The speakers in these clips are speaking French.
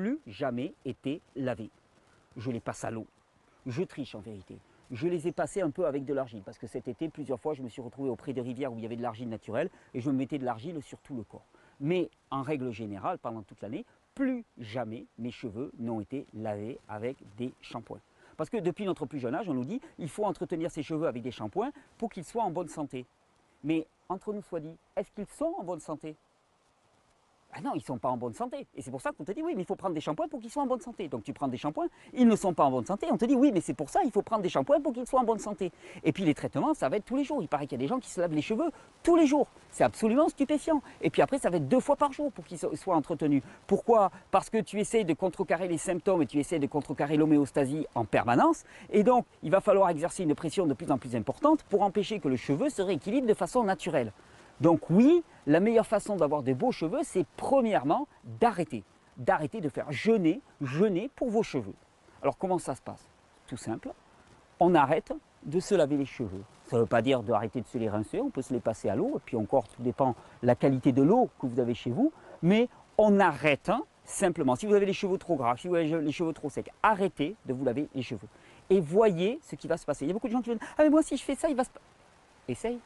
plus jamais été lavés. Je les passe à l'eau. Je triche en vérité. Je les ai passés un peu avec de l'argile parce que cet été, plusieurs fois, je me suis retrouvé auprès de rivières où il y avait de l'argile naturelle et je me mettais de l'argile sur tout le corps. Mais en règle générale, pendant toute l'année, plus jamais mes cheveux n'ont été lavés avec des shampoings. Parce que depuis notre plus jeune âge, on nous dit il faut entretenir ses cheveux avec des shampoings pour qu'ils soient en bonne santé. Mais entre nous soit dit, est-ce qu'ils sont en bonne santé? Ah non, ils ne sont pas en bonne santé. Et c'est pour ça qu'on te dit oui, mais il faut prendre des shampoings pour qu'ils soient en bonne santé. Donc tu prends des shampoings, ils ne sont pas en bonne santé. On te dit oui, mais c'est pour ça, il faut prendre des shampoings pour qu'ils soient en bonne santé. Et puis les traitements, ça va être tous les jours. Il paraît qu'il y a des gens qui se lavent les cheveux tous les jours. C'est absolument stupéfiant. Et puis après, ça va être deux fois par jour pour qu'ils soient entretenus. Pourquoi? Parce que tu essayes de contrecarrer les symptômes et tu essayes de contrecarrer l'homéostasie en permanence. Et donc, il va falloir exercer une pression de plus en plus importante pour empêcher que le cheveu se rééquilibre de façon naturelle. Donc oui, la meilleure façon d'avoir des beaux cheveux, c'est premièrement d'arrêter. D'arrêter de faire jeûner, jeûner pour vos cheveux. Alors comment ça se passe? Tout simple, on arrête de se laver les cheveux. Ça ne veut pas dire d'arrêter de se les rincer, on peut se les passer à l'eau, et puis encore, tout dépend de la qualité de l'eau que vous avez chez vous, mais on arrête hein, simplement. Si vous avez les cheveux trop gras, si vous avez les cheveux trop secs, arrêtez de vous laver les cheveux. Et voyez ce qui va se passer. Il y a beaucoup de gens qui disent Ah mais moi si je fais ça, il va se... Essaye.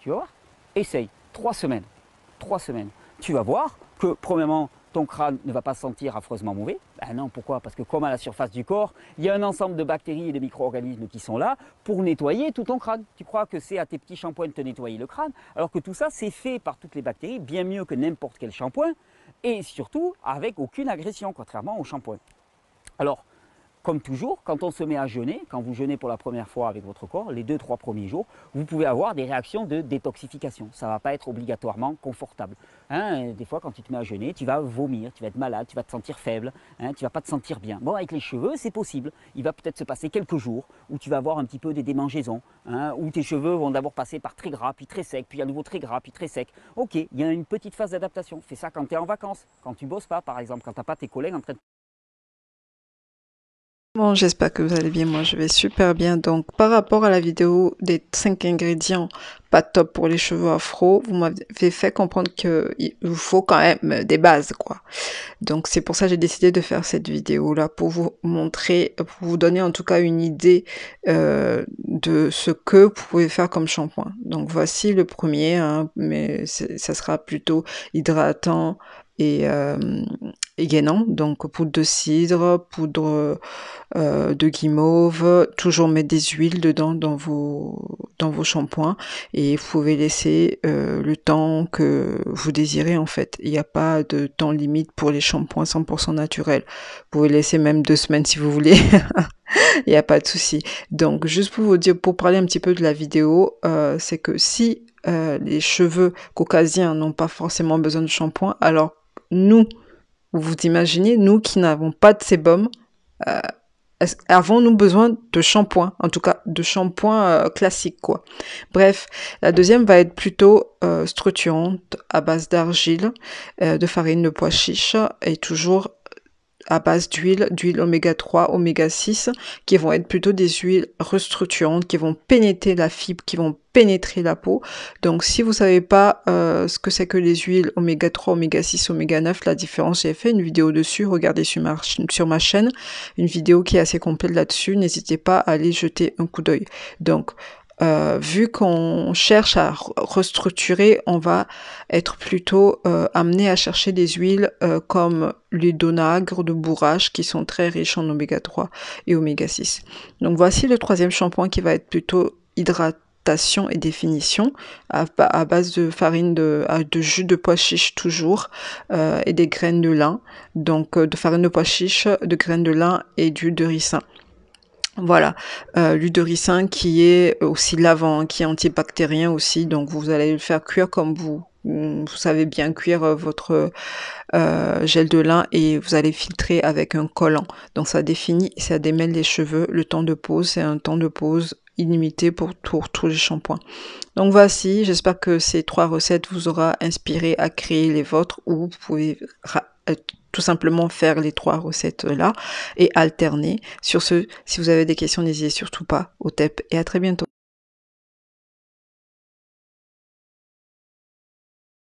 Tu vas voir Essaye, trois semaines. Trois semaines. Tu vas voir que, premièrement, ton crâne ne va pas se sentir affreusement mauvais. Ben non, pourquoi? Parce que comme à la surface du corps, il y a un ensemble de bactéries et de micro-organismes qui sont là pour nettoyer tout ton crâne. Tu crois que c'est à tes petits shampoings de te nettoyer le crâne, alors que tout ça, c'est fait par toutes les bactéries, bien mieux que n'importe quel shampoing, et surtout avec aucune agression, contrairement au shampoing. Alors, comme toujours, quand on se met à jeûner, quand vous jeûnez pour la première fois avec votre corps, les deux, trois premiers jours, vous pouvez avoir des réactions de détoxification. Ça ne va pas être obligatoirement confortable. Hein, des fois, quand tu te mets à jeûner, tu vas vomir, tu vas être malade, tu vas te sentir faible, hein, tu ne vas pas te sentir bien. Bon, avec les cheveux, c'est possible. Il va peut-être se passer quelques jours où tu vas avoir un petit peu des démangeaisons, hein, où tes cheveux vont d'abord passer par très gras, puis très sec, puis à nouveau très gras, puis très sec. Ok, il y a une petite phase d'adaptation. Fais ça quand tu es en vacances, quand tu bosses pas, par exemple, quand tu n'as pas tes collègues en train de Bon, j'espère que vous allez bien. Moi, je vais super bien. Donc, par rapport à la vidéo des 5 ingrédients pas top pour les cheveux afro, vous m'avez fait comprendre qu'il vous faut quand même des bases, quoi. Donc, c'est pour ça que j'ai décidé de faire cette vidéo-là pour vous montrer, pour vous donner en tout cas une idée euh, de ce que vous pouvez faire comme shampoing. Donc, voici le premier, hein, mais ça sera plutôt hydratant, et, euh, et gainant, donc poudre de cidre, poudre euh, de guimauve, toujours mettre des huiles dedans dans vos dans vos shampoings et vous pouvez laisser euh, le temps que vous désirez en fait. Il n'y a pas de temps limite pour les shampoings 100% naturels. Vous pouvez laisser même deux semaines si vous voulez. Il n'y a pas de souci. Donc juste pour vous dire, pour parler un petit peu de la vidéo, euh, c'est que si euh, les cheveux caucasiens n'ont pas forcément besoin de shampoing, alors nous, vous imaginez, nous qui n'avons pas de sébum, euh, avons-nous besoin de shampoing En tout cas, de shampoing euh, classique, quoi. Bref, la deuxième va être plutôt euh, structurante à base d'argile, de farine de pois chiche et toujours à base d'huile, d'huile oméga 3, oméga 6, qui vont être plutôt des huiles restructurantes, qui vont pénétrer la fibre, qui vont pénétrer la peau. Donc si vous savez pas euh, ce que c'est que les huiles oméga 3, oméga 6, oméga 9, la différence, j'ai fait une vidéo dessus, regardez sur ma, sur ma chaîne, une vidéo qui est assez complète là-dessus, n'hésitez pas à aller jeter un coup d'œil. Donc euh, vu qu'on cherche à restructurer, on va être plutôt euh, amené à chercher des huiles euh, comme les d'onagre, de bourrache, qui sont très riches en oméga 3 et oméga 6. Donc voici le troisième shampoing qui va être plutôt hydratation et définition à, base de farine de, de jus de pois chiche toujours et des graines de lin. Donc de farine de pois chiche, de graines de lin et d'huile de ricin. Voilà, euh, l'huile de ricin qui est aussi lavant, qui est antibactérien aussi, donc vous allez le faire cuire comme vous vous savez bien cuire euh, votre euh, gel de lin et vous allez filtrer avec un collant. Donc ça définit ça démêle les cheveux. Le temps de pause, c'est un temps de pause illimité pour, pour tous les shampoings. Donc voici, j'espère que ces trois recettes vous aura inspiré à créer les vôtres ou vous pouvez euh, tout simplement faire les trois recettes là et alterner. Sur ce, si vous avez des questions, n'hésitez surtout pas au TEP et à très bientôt.